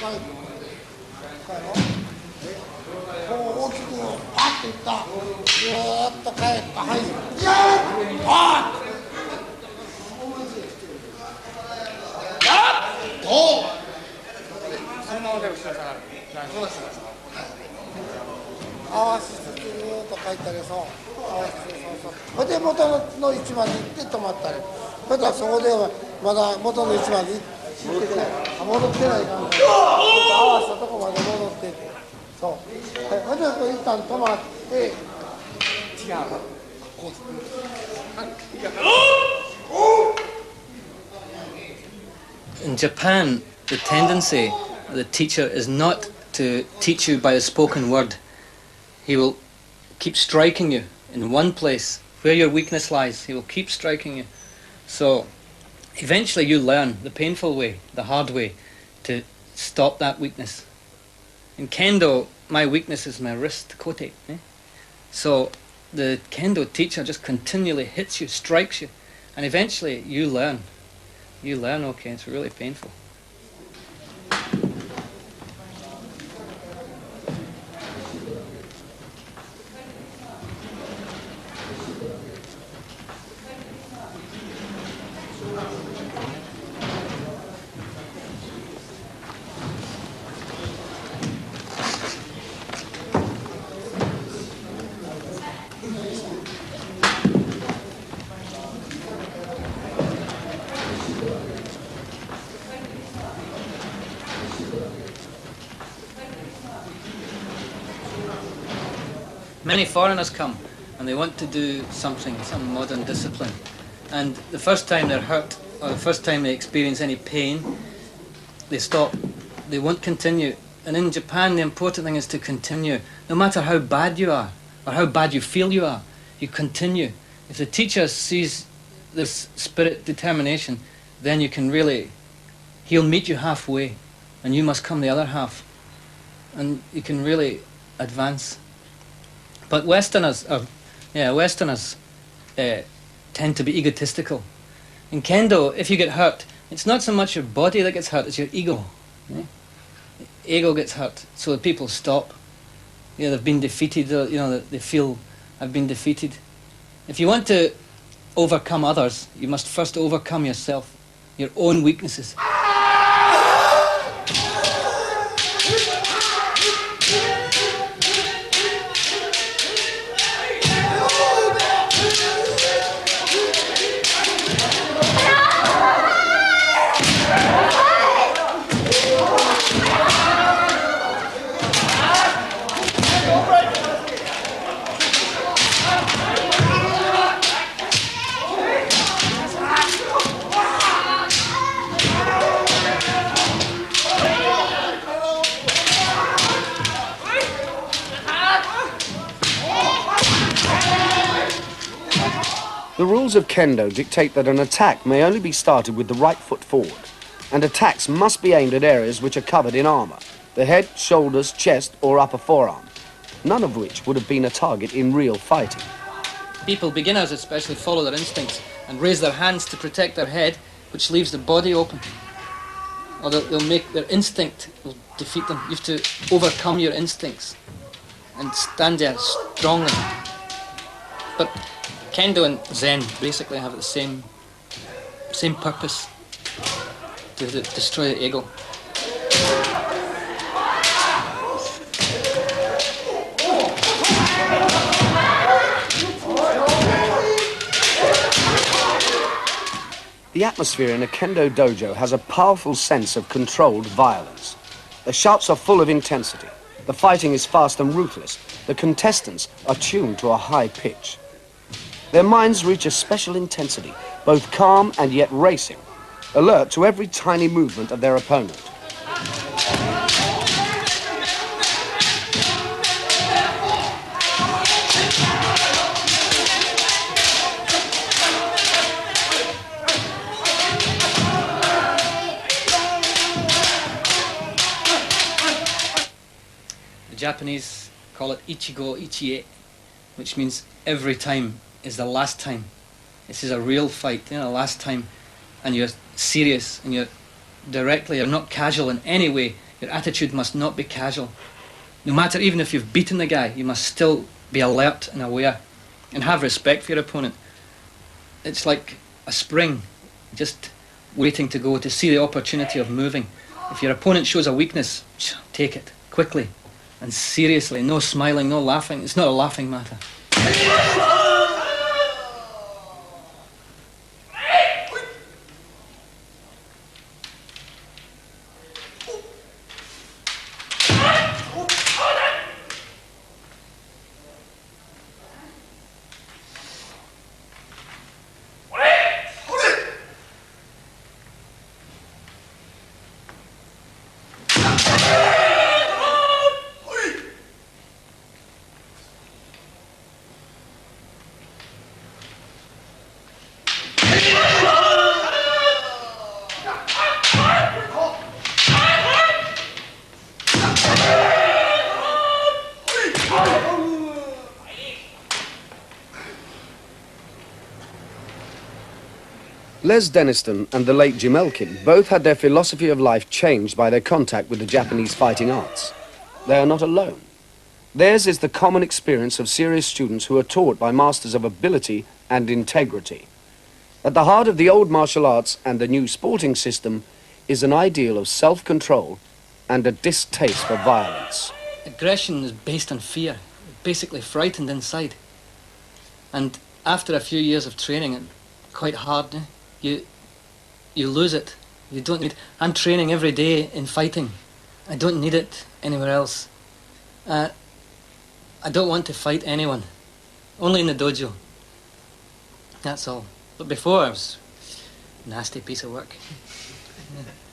深い深いのこう大きくパッといったずーっと帰ったはいいやーあーおそのままで後ろ下がるそうです合わせつつずーっと書いたりそう合わせつつそうそうそれで元の位置まで行って止まったり。それからそこでまだ元の位置まで行って てあ戻ってない感じ合わせたとこまで戻っててそうはいそれでこう一旦止まって違うこうあいや In Japan, the tendency of the teacher is not to teach you by the spoken word. He will keep striking you in one place where your weakness lies. He will keep striking you. So eventually you learn the painful way, the hard way, to stop that weakness. In kendo, my weakness is my wrist, kote. eh? So the kendo teacher just continually hits you, strikes you, and eventually you learn. You learn, okay, it's really painful. Many foreigners come and they want to do something, some modern discipline. And the first time they're hurt or the first time they experience any pain, they stop. They won't continue. And in Japan, the important thing is to continue. No matter how bad you are or how bad you feel you are, you continue. If the teacher sees this spirit determination, then you can really, he'll meet you halfway and you must come the other half. And you can really advance. But Westerners, are, yeah, Westerners uh, tend to be egotistical. In kendo, if you get hurt, it's not so much your body that gets hurt; it's your ego. eh? Ego gets hurt, so the people stop. You know, they've been defeated. uh, You know, they feel I've been defeated. If you want to overcome others, you must first overcome yourself, your own weaknesses. The rules of kendo dictate that an attack may only be started with the right foot forward, and attacks must be aimed at areas which are covered in armor the head, shoulders, chest, or upper forearm, none of which would have been a target in real fighting. People, beginners especially, follow their instincts and raise their hands to protect their head, which leaves the body open. Or they'll, they'll make their instinct will defeat them. You have to overcome your instincts and stand there strongly. But kendo and Zen basically have the same same purpose to, to destroy the ego. The atmosphere in a kendo dojo has a powerful sense of controlled violence. The shouts are full of intensity. The fighting is fast and ruthless. The contestants are tuned to a high pitch. Their minds reach a special intensity, both calm and yet racing, alert to every tiny movement of their opponent. The Japanese call it ichigo ichie, which means every time is the last time. This is a real fight, you know, last time, and you're serious and you're directly, you're not casual in any way. Your attitude must not be casual. No matter even if you've beaten the guy, you must still be alert and aware and have respect for your opponent. It's like a spring, just waiting to go to see the opportunity of moving. If your opponent shows a weakness, take it quickly and seriously. No smiling, no laughing. It's not a laughing matter. Les Denniston and the late Jim Elkin both had their philosophy of life changed by their contact with the Japanese fighting arts. They are not alone. Theirs is the common experience of serious students who are taught by masters of ability and integrity. At the heart of the old martial arts and the new sporting system is an ideal of self-control and a distaste for violence. Aggression is based on fear, basically frightened inside. And after a few years of training, it's quite hard. Eh? You you lose it. You don't need. I'm training every day in fighting. I don't need it anywhere else. Uh, I don't want to fight anyone. Only in the dojo. That's all. But before I was nasty piece of work.